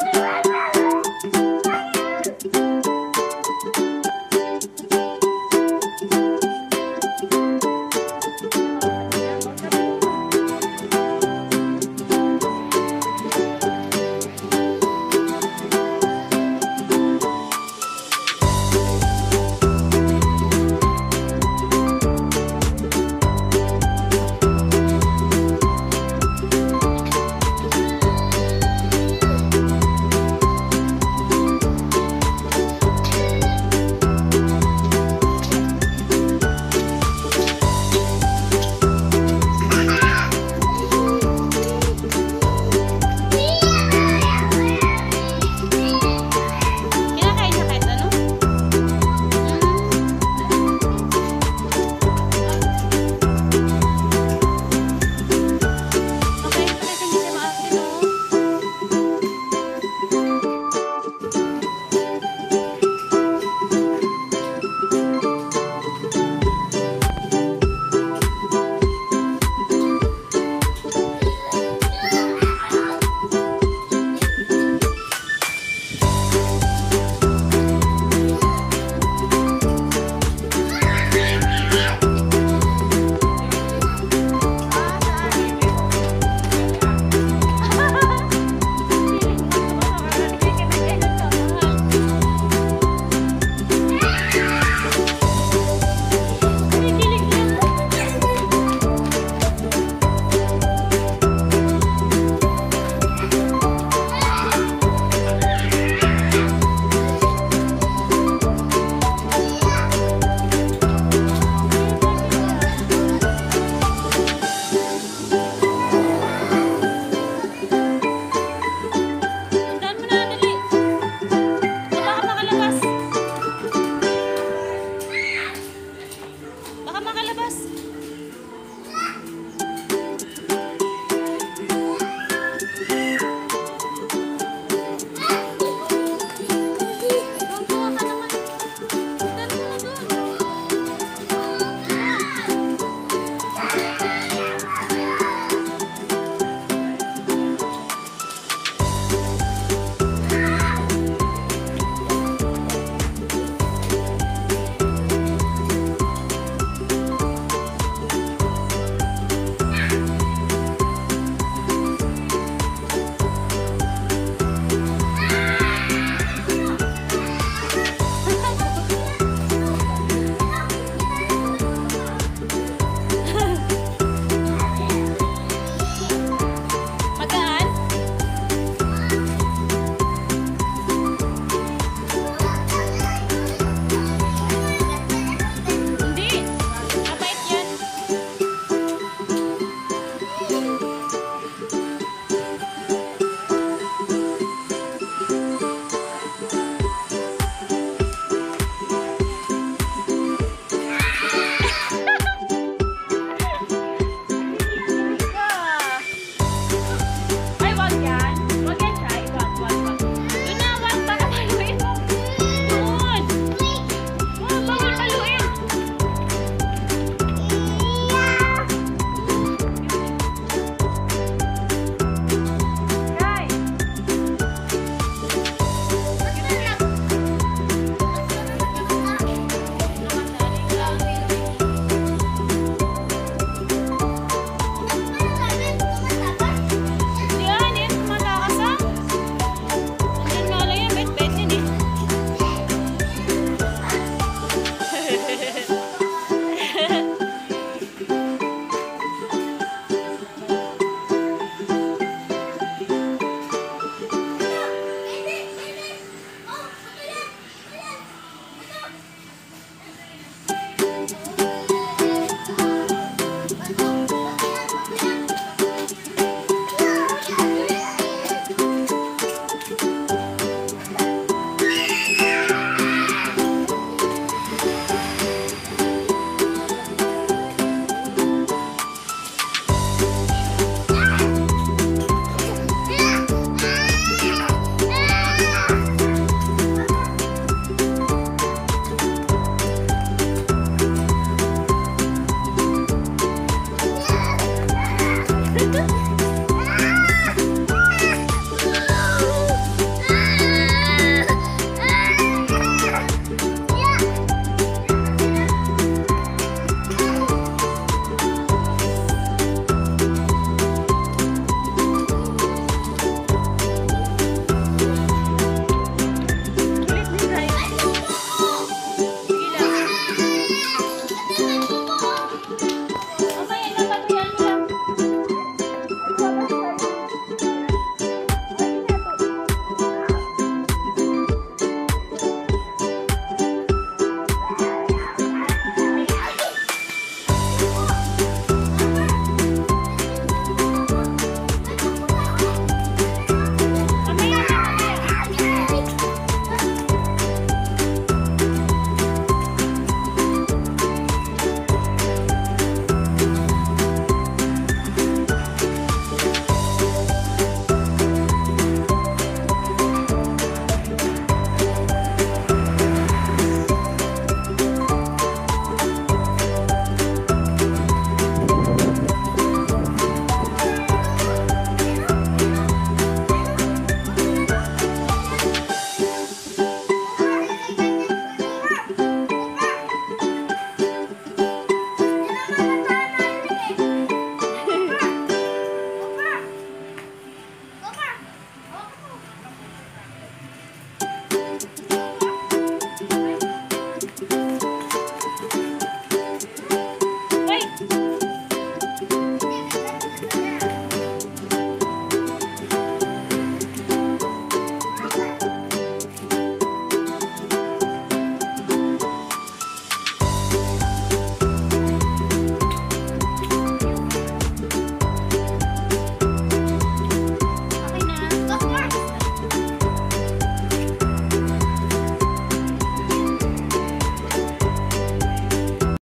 Woo!